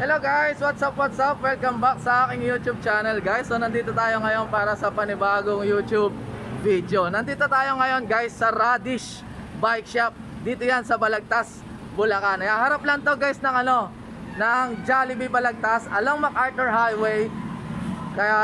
Hello guys, what's up, what's up? Welcome back sa aking YouTube channel guys. So nandito tayo ngayon para sa panibagong YouTube video. Nandito tayo ngayon guys sa Radish Bike Shop. Dito yan sa Balagtas, Bulacan. Ayan, harap lang to guys ng ano, ng Jollibee Balagtas along MacArthur Highway. Kaya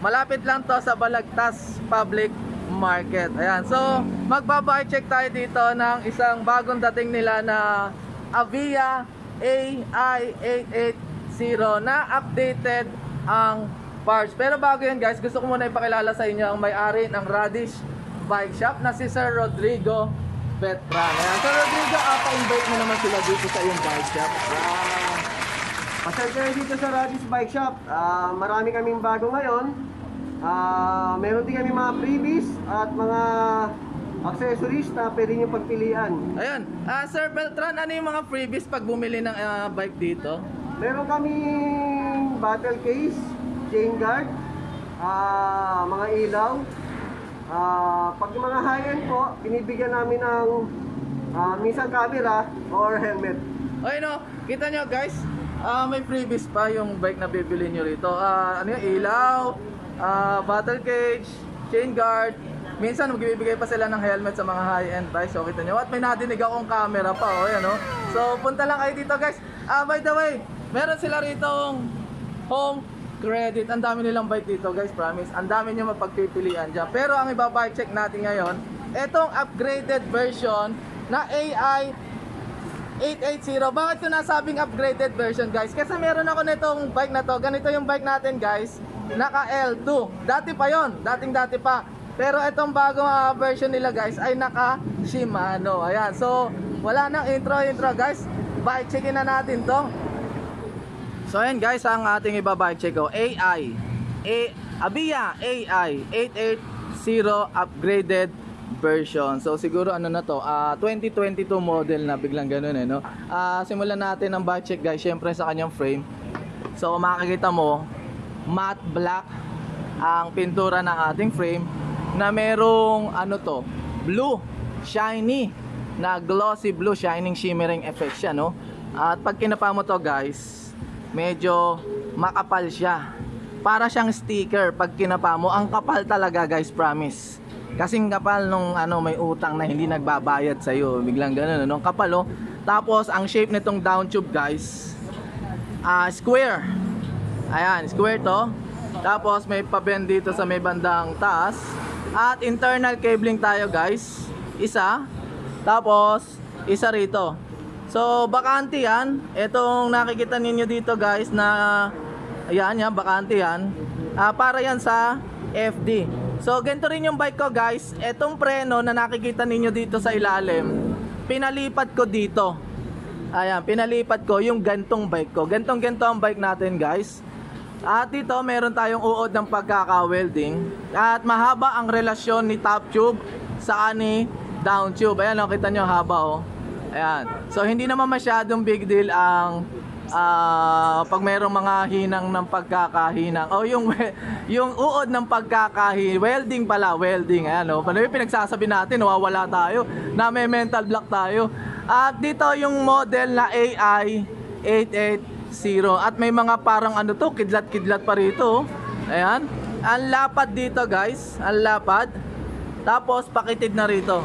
malapit lang to sa Balagtas Public Market. Ayan, so magbabike check tayo dito ng isang bagong dating nila na Avia AI880 na updated ang parts. Pero bago yan guys, gusto ko muna ipakilala sa inyo ang may-ari ng Radish Bike Shop na si Sir Rodrigo Betran. Ayan, Sir Rodrigo, uh, pa-invite mo naman sila dito sa iyong bike shop. Ah, Pasal kayo dito sa Radis Bike Shop. Ah, marami kaming bago ngayon. Ah, meron din kami mga freebies at mga accessories na pwede nyo pagpilian. Ayan, ah, Sir Beltran, ano yung mga freebies pag bumili ng ah, bike dito? Meron kaming battle case, chain guard, ah, mga ilaw. Ah, pag yung mga high-end po, binibigyan namin ng ah, minsan camera or helmet. Okay no, kita nyo guys, ah, may freebies pa yung bike na bibili nyo rito. Ah, ano yung ilaw, ah, battle cage, chain guard. Minsan magbibigay pa sila ng helmet sa mga high-end bikes. So kita nyo, at may nadinig akong camera pa. Oh, yan, oh. So punta lang kayo dito guys. Ah, by the way, meron sila rito home credit. Ang dami nilang bike dito guys, promise. Ang dami nyo mapagpipilian dyan. Pero ang ibabike check natin ngayon, itong upgraded version na AI 880. Bakit ko nasabing upgraded version guys? Kasi meron ako nitong bike na to. Ganito yung bike natin guys. Naka L2. Dati pa yon, dating dati pa. Pero itong bagong ah, version nila guys ay naka Shimano. Ayan. So, wala nang intro intro guys. Bike checkin na natin to. So ayan guys, ang ating ibabike check ko. AI. A Avia AI 880 upgraded version. So siguro ano na to, ah 2022 model na biglang ganun eh no. Ah simulan natin ang bike check guys, syempre sa kanyang frame. So makikita mo matte black ang pintura ng ating frame na merong ano to, blue, shiny na glossy blue, shining shimmering effect siya no. At pag kinapa mo to guys, medyo makapal siya. Para siyang sticker pag kinapa mo. Ang kapal talaga guys, promise. Kasing kapal nung ano may utang na hindi nagbabayad sa iyo, biglang ganoon ano, kapal oh. Tapos ang shape nitong down tube guys, ah square. Ayan, square to. Tapos may pa-bend dito sa may bandang taas. At internal cabling tayo guys. Isa. Tapos isa rito. So bakante yan. Itong nakikita ninyo dito guys na ayan yan, bakante yan. Ah, para yan sa FD. So ganito rin yung bike ko guys. Etong preno na nakikita ninyo dito sa ilalim, pinalipat ko dito. Ayan, pinalipat ko yung gantong bike ko. Gantong ganto ang bike natin guys. At dito meron tayong uod ng pagkaka-welding. At mahaba ang relasyon ni top tube sa ani down tube. Ayan, oh, kita nyo haba oh. Ayan. So hindi naman masyadong big deal ang ah, pag mayroong mga hinang ng pagkakahinang o yung we- yung uod ng pagkakahi welding pala welding ayan oh paano yung pinagsasabi natin nawawala tayo na may mental block tayo at dito yung model na AI 880 at may mga parang ano to kidlat-kidlat pa rito oh. ayan ang lapad dito guys ang lapad tapos pakitid na rito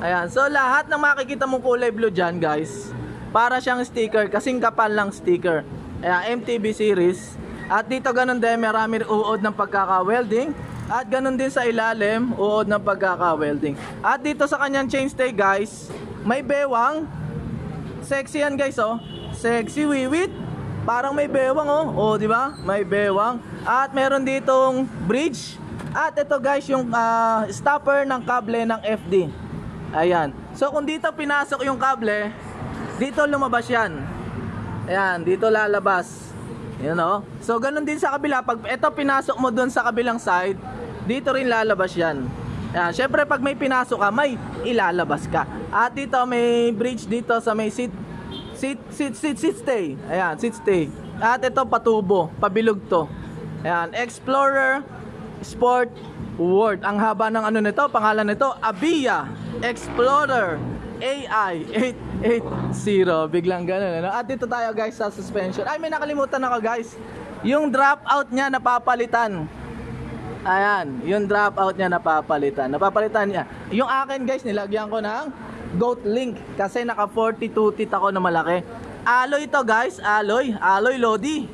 Ayan, so lahat ng makikita mong kulay blue dyan guys, para siyang sticker, kasing kapal lang sticker. Ayan, MTB series. At dito ganun din, marami uod ng pagkaka-welding. At ganun din sa ilalim, uod ng pagkaka-welding. At dito sa kanyang chainstay guys, may bewang. Sexy yan guys oh. Sexy wiwit. Parang may bewang oh. Oh, di ba? May bewang. At meron ditong bridge. At ito guys yung ah, stopper ng kable ng FD. Ayan. So kung dito pinasok yung kable, dito lumabas yan. Ayan, dito lalabas. Yan o. So ganun din sa kabila. Pag ito pinasok mo dun sa kabilang side, dito rin lalabas yan. Ayan, syempre pag may pinasok ka, may ilalabas ka. At dito may bridge dito sa may seat seat seat seat, seat stay. Ayan, seat stay. At ito patubo, pabilog to. Ayan, Explorer Sport World. Ang haba ng ano nito, pangalan nito, Avia Explorer AI 880. Biglang ganun. Ano? At dito tayo guys sa suspension. Ay, may nakalimutan ako guys. Yung dropout niya napapalitan. Ayan, yung dropout niya napapalitan. Napapalitan niya. Yung akin guys, nilagyan ko ng Goat Link kasi naka 42 teeth ako na malaki. Alloy to guys, alloy, alloy Lodi.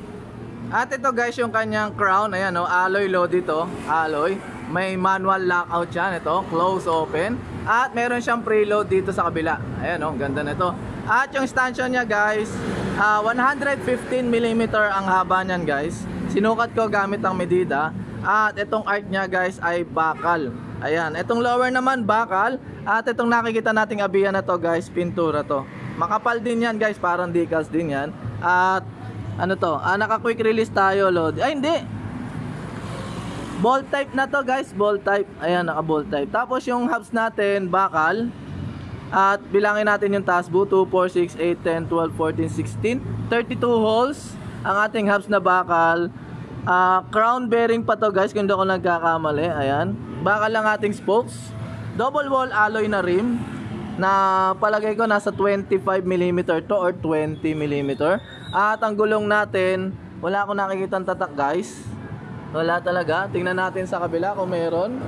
At ito guys yung kanyang crown, ayan no, alloy Lodi to, alloy. May manual lockout yan, ito, close open. At meron siyang preload dito sa kabila. Ayan no, ganda nito. At yung stanchion niya guys, ah, 115mm ang haba niyan guys. Sinukat ko gamit ang medida. At itong arc niya guys ay bakal. Ayan, itong lower naman bakal. At itong nakikita nating abiyan na to guys, pintura to. Makapal din yan guys, parang decals din yan. At ano to, ah, naka quick release tayo load. Ay hindi, Ball type na to guys, ball type. Ayan, naka ball type. Tapos yung hubs natin, bakal. At bilangin natin yung task bu 2, 4, 6, 8, 10, 12, 14, 16 32 holes Ang ating hubs na bakal Ah, Crown bearing pa to guys Kung hindi ako nagkakamali Ayan Bakal lang ating spokes Double wall alloy na rim Na palagay ko nasa 25mm to or 20mm At ang gulong natin Wala akong nakikita tatak guys Wala talaga Tingnan natin sa kabila kung meron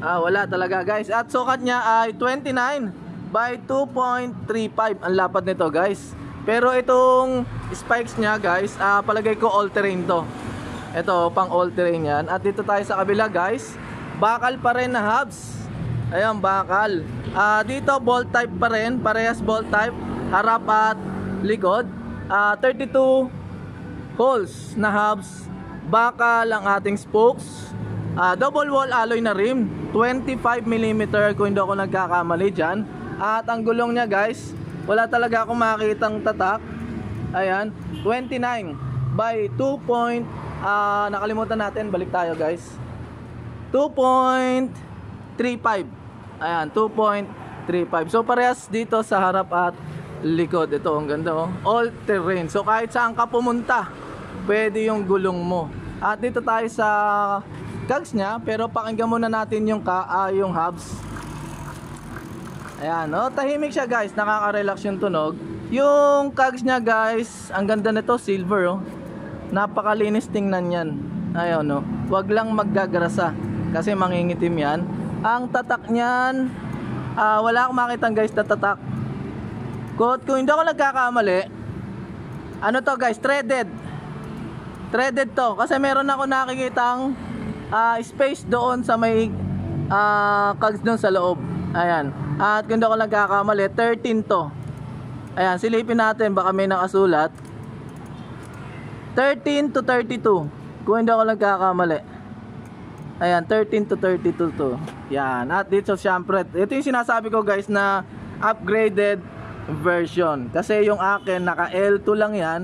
Ah, wala talaga guys. At sukat niya ay 29 by 2.35 ang lapad nito guys. Pero itong spikes niya guys, ah, palagay ko all terrain to. Ito, pang all terrain yan. At dito tayo sa kabila guys, bakal pa rin na hubs. Ayan, bakal. Ah, dito ball type pa rin, parehas ball type, harap at likod. Ah, 32 holes na hubs. Bakal ang ating spokes. Ah, double wall alloy na rim, 25mm kung hindi ako nagkakamali dyan. At ang gulong niya guys, wala talaga akong makitang tatak. Ayan, 29 by 2 ah, nakalimutan natin, balik tayo guys. 2.35. Ayan, 2.35. So parehas dito sa harap at likod. Ito, ang ganda oh. All terrain. So kahit saan ka pumunta, pwede yung gulong mo. At dito tayo sa cogs niya, pero pakinggan muna natin yung ka, ah, yung hubs. Ayan, oh, tahimik siya guys, nakaka-relax yung tunog. Yung cogs niya guys, ang ganda nito, silver oh. Napakalinis tingnan yan. Ayun no, wag lang maggagrasa kasi mangingitim yan. Ang tatak niyan, ah, wala akong makita guys na tatak. Kung, kung hindi ako nagkakamali, ano to guys, threaded. Threaded to kasi meron ako nakikitang ah, space doon sa may ah, cogs doon sa loob. Ayan. At kung hindi ako nagkakamali, 13 to. Ayan, silipin natin baka may nakasulat. 13 to 32. Kung hindi ako nagkakamali. Ayan, 13 to 32 to. Yan. At dito syempre, ito yung sinasabi ko guys na upgraded version. Kasi yung akin, naka L2 lang yan.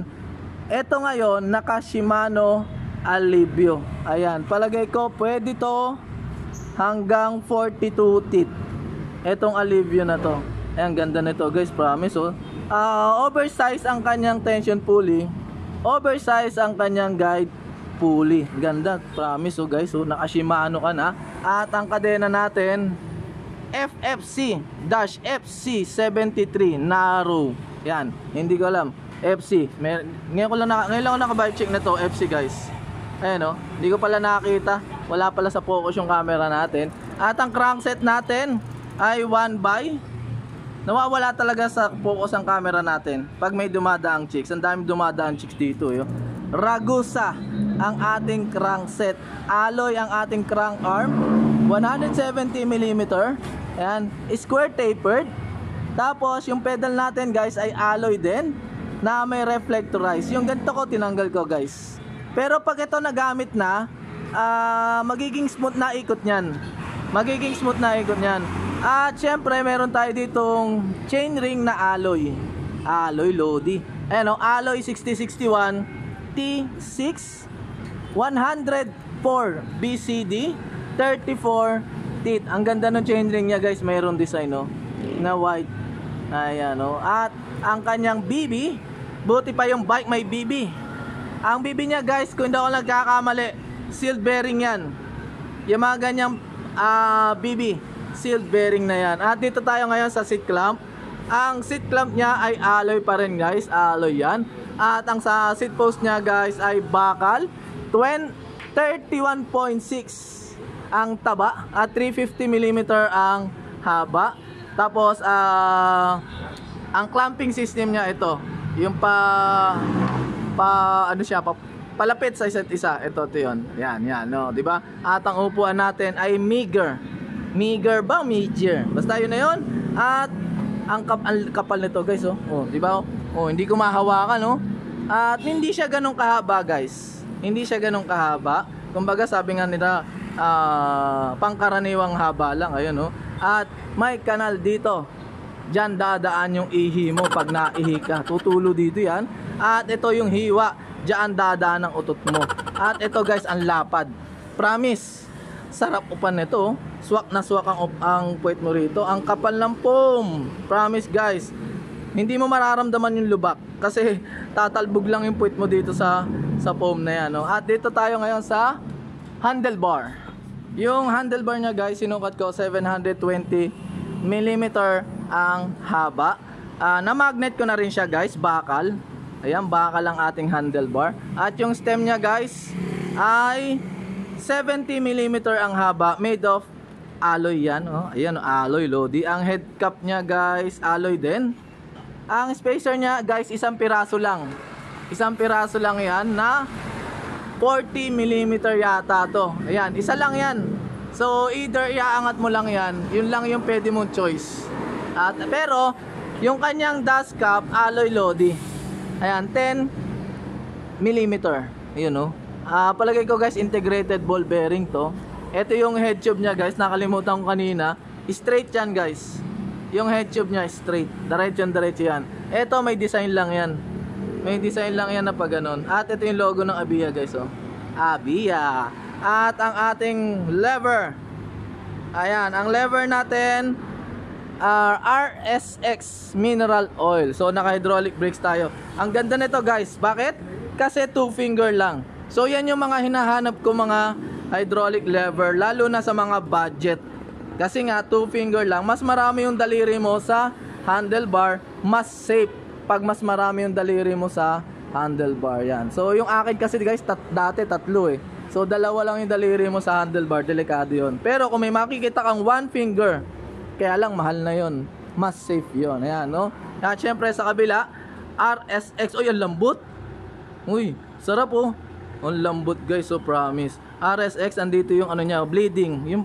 Ito ngayon, naka Shimano Alivio. Ayan, palagay ko pwede to hanggang 42 teeth. Etong Alivio na to. Ayan, ganda nito guys, promise oh. Ah, oversize ang kanyang tension pulley. Oversize ang kanyang guide pulley. Ganda, promise oh guys, oh, naka Shimano ka na. At ang kadena natin, FFC-FC73 Narrow. Yan, hindi ko alam. FC. May, ngayon ko lang na, ngayon lang ako naka-vibe check na to, FC guys. Ayan oh, hindi ko pala nakita. Wala pala sa focus yung camera natin. At ang crankset natin ay 1 by nawawala talaga sa focus ang camera natin pag may dumadaang chicks. Ang dami dumadaang chicks dito. Yo. Ragusa ang ating crankset. Alloy ang ating crank arm. 170mm. Ayan. Square tapered. Tapos yung pedal natin guys ay alloy din na may reflectorize. Yung ganito ko tinanggal ko guys. Pero pag ito nagamit na, ah, magiging smooth na ikot niyan. Magiging smooth na ikot niyan. At syempre meron tayo ditong chainring na alloy. Alloy Lodi. Ayan o, alloy 6061 T6 104 BCD 34 teeth. Ang ganda ng chainring niya guys, mayroong design no na white. Ayan o. At ang kanyang BB, buti pa yung bike may BB. Ang BB niya guys, kung hindi ako nagkakamali, sealed bearing yan. Yung mga ganyang ah, BB, sealed bearing na yan. At dito tayo ngayon sa seat clamp. Ang seat clamp niya ay alloy pa rin guys, alloy yan. At ang sa seat post niya guys ay bakal 20, 31.6 ang taba at 350 mm ang haba. Tapos ah ang clamping system niya ito, yung pa pa ano siya pa palapit sa isa't isa. Ito to 'yon. Yan, yan, no, 'di ba? At ang upuan natin ay meager. Meager ba? Meager. Basta yun na 'yon. At ang, kap ang kapal nito, guys, oh. Oh, 'di ba? Oh, hindi ko mahawakan, no? At hindi siya ganun kahaba, guys. Hindi siya ganun kahaba. Kumbaga, sabi nga nila, ah, pangkaraniwang haba lang, ayun, no? At may kanal dito. Diyan dadaan yung ihi mo pag naihi ka. Tutulo dito yan. At ito yung hiwa. Diyan dadaan ang utot mo. At ito guys, ang lapad. Promise. Sarap upan nito. Swak na swak ang, ang puwet mo rito. Ang kapal ng foam. Promise guys. Hindi mo mararamdaman yung lubak. Kasi tatalbog lang yung puwet mo dito sa, sa foam na yan. No? At dito tayo ngayon sa handlebar. Yung handlebar niya guys, sinukat ko 720 mm ang haba. Ah, na-magnet ko na rin siya guys, bakal. Ayan, bakal ang ating handlebar. At yung stem niya guys ay 70 mm ang haba, made of alloy yan. Oh. Ayan, alloy lodi. Ang head cap niya guys, alloy din. Ang spacer niya guys, isang piraso lang. Isang piraso lang yan na 40 mm yata to. Ayan, isa lang yan. So either iaangat mo lang yan, yun lang yung pwede mong choice. At pero yung kanyang dust cap alloy lodi. Ayan, 10 mm. Ayun no. Ah, palagay ko guys integrated ball bearing to. Ito yung head tube niya guys, nakalimutan ko kanina. Straight yan guys. Yung head tube niya straight. Diretso diretso yan. Ito may design lang yan. May design lang yan na pa ganun. At ito yung logo ng Abia guys oh. Abia. At ang ating lever. Ayan, ang lever natin uh, RSX mineral oil. So naka hydraulic brakes tayo. Ang ganda nito guys. Bakit? Kasi two finger lang. So yan yung mga hinahanap ko mga hydraulic lever lalo na sa mga budget. Kasi nga two finger lang, mas marami yung daliri mo sa handlebar, mas safe pag mas marami yung daliri mo sa handlebar yan. So yung akin kasi guys, tat dati tatlo eh. So dalawa lang yung daliri mo sa handlebar, delikado yon. Pero kung may makikita kang one finger, kaya lang mahal na yon. Mas safe yon. Ayan, no? At syempre sa kabila, RSX. Uy, ang lambot. Uy, sarap oh. Ang lambot guys, so promise. RSX, andito yung ano niya, bleeding. Yung,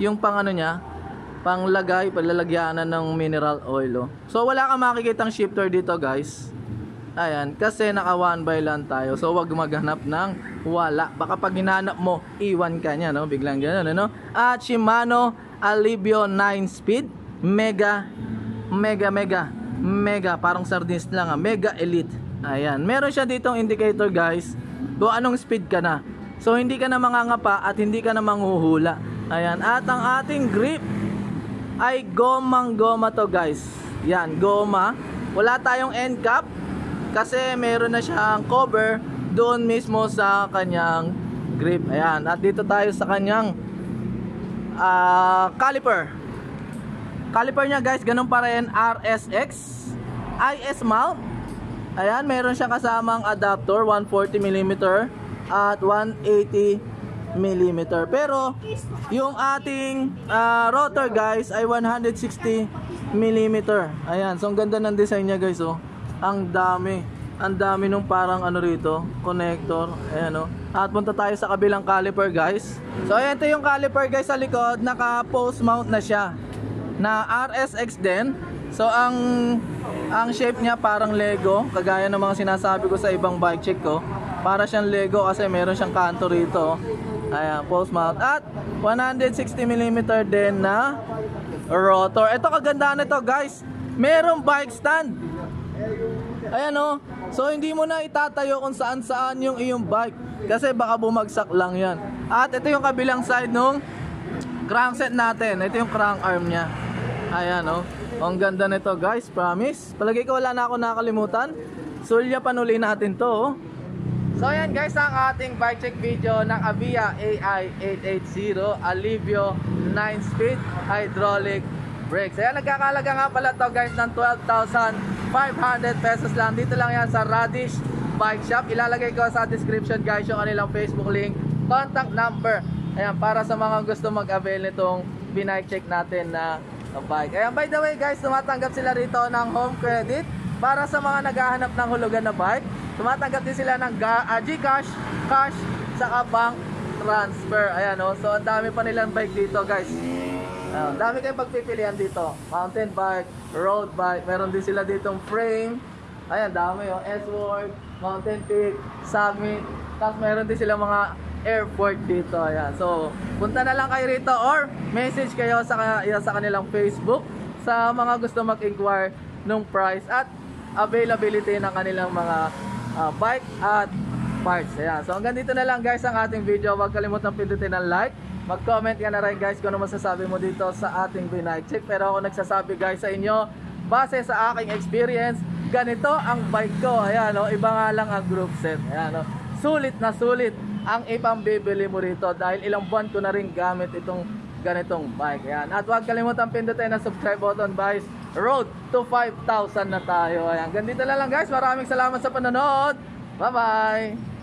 yung pang ano niya, panglagay, palalagyanan ng mineral oil. Oh. So wala kang makikitang shifter dito guys. Ayan, kasi naka one by lang tayo. So wag maghanap ng wala. Baka pag hinanap mo, iwan ka niya, no? Biglang gano'n, ano? At Shimano Alivio 9 speed, mega, mega, mega, mega, parang sardines lang, ah. mega elite. Ayan, meron siya ditong indicator guys, kung anong speed ka na. So hindi ka na mangangapa at hindi ka na manghuhula. Ayan, at ang ating grip ay gomang goma to guys. Yan, goma. Wala tayong end cap kasi meron na siyang cover doon mismo sa kanyang grip. Ayan, at dito tayo sa kanyang ah, caliper. Caliper niya guys, ganun pa rin RSX IS mount. Ayan, meron siyang kasamang adapter 140mm at 180 mm. Pero yung ating ah, rotor guys ay 160 mm. Ayan, so ang ganda ng design niya guys oh. Ang dami. Ang dami nung parang ano rito, connector. Ayan oh. At punta tayo sa kabilang caliper guys. So ayan ito yung caliper guys sa likod, naka post mount na siya. Na RSX din. So ang ang shape niya parang Lego, kagaya ng mga sinasabi ko sa ibang bike check ko. Para siyang Lego kasi meron siyang kanto rito. Ayan, post mount. At 160mm din na rotor. Ito kagandahan nito guys. Merong bike stand. Ayan o. So hindi mo na itatayo kung saan saan yung iyong bike. Kasi baka bumagsak lang yan. At ito yung kabilang side nung crankset natin. Ito yung crank arm niya. Ayan o. Ang ganda nito guys, promise. Palagi ko wala na ako nakalimutan. Sulya panuli natin to. So ayan guys ang ating bike check video ng Avia AI 880 Alivio 9-speed hydraulic brakes. Ayan nagkakalaga nga pala to guys ng 12,500 pesos lang. Dito lang yan sa Radish Bike Shop. Ilalagay ko sa description guys yung kanilang Facebook link, contact number. Ayan para sa mga gusto mag-avail nitong binike check natin na na bike. Ayan by the way guys, tumatanggap sila rito ng home credit para sa mga naghahanap ng hulugan na bike. Tumatanggap din sila ng ah, GCash, cash, saka bank transfer. Ayan oh. So ang dami pa nilang bike dito guys. Ang dami kayong pagpipilian dito. Mountain bike, road bike, meron din sila ditong frame. Ayan, dami oh. S-Work, Mountain Peak, Summit. Tapos meron din sila mga airport dito. Ayan. So, punta na lang kayo rito or message kayo sa, sa kanilang Facebook sa mga gusto mag-inquire nung price at availability ng kanilang mga ah, bike at parts. Ayan. So hanggang dito na lang guys ang ating video. Huwag kalimutan pindutin ang like. Mag-comment ka na rin guys kung ano masasabi mo dito sa ating binike check. Pero ako nagsasabi guys sa inyo, base sa aking experience, ganito ang bike ko. Ayan, no? iba nga lang ang group set. Ayan, no? Sulit na sulit ang ipambibili mo rito dahil ilang buwan ko na rin gamit itong ganitong bike. Ayan. At huwag kalimutan pindutin ang subscribe button guys. Road to 5,000 na tayo. Ayan. Ganito na lang guys. Maraming salamat sa panonood. Bye-bye.